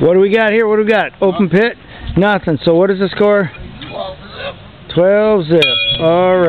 What do we got here? What do we got? Open pit? Nothing. So what is the score? 12 zip. 12 zip. All right.